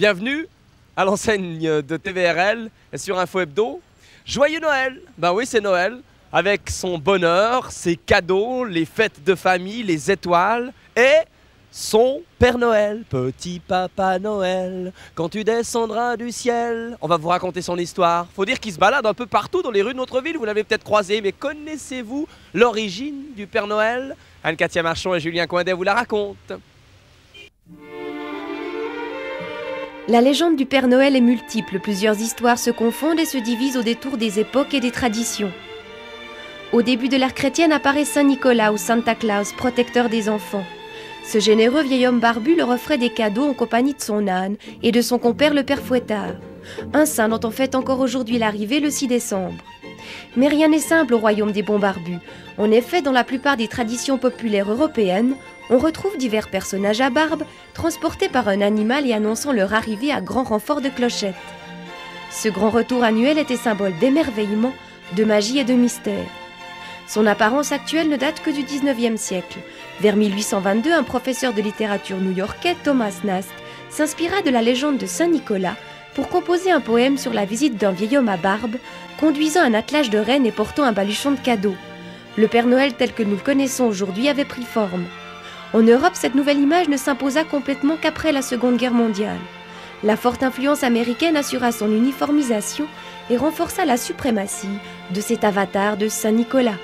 Bienvenue à l'enseigne de TVRL et sur Info Hebdo. Joyeux Noël Ben oui, c'est Noël. Avec son bonheur, ses cadeaux, les fêtes de famille, les étoiles et son Père Noël. Petit Papa Noël, quand tu descendras du ciel. On va vous raconter son histoire. Faut dire qu'il se balade un peu partout dans les rues de notre ville. Vous l'avez peut-être croisé, mais connaissez-vous l'origine du Père Noël? Anne-Katia Marchand et Julien Coindet vous la racontent. La légende du Père Noël est multiple, plusieurs histoires se confondent et se divisent au détour des époques et des traditions. Au début de l'ère chrétienne apparaît Saint Nicolas ou Santa Claus, protecteur des enfants. Ce généreux vieil homme barbu leur offrait des cadeaux en compagnie de son âne et de son compère le Père Fouettard. Un saint dont on fête encore aujourd'hui l'arrivée le 6 décembre. Mais rien n'est simple au royaume des bons barbus. En effet, dans la plupart des traditions populaires européennes, on retrouve divers personnages à barbe transportés par un animal et annonçant leur arrivée à grand renfort de clochettes. Ce grand retour annuel était symbole d'émerveillement, de magie et de mystère. Son apparence actuelle ne date que du 19e siècle. Vers 1822, un professeur de littérature new-yorkais, Thomas Nast, s'inspira de la légende de Saint Nicolas pour composer un poème sur la visite d'un vieil homme à barbe, conduisant un attelage de rennes et portant un baluchon de cadeaux. Le Père Noël tel que nous le connaissons aujourd'hui avait pris forme. En Europe, cette nouvelle image ne s'imposa complètement qu'après la Seconde Guerre mondiale. La forte influence américaine assura son uniformisation et renforça la suprématie de cet avatar de Saint Nicolas.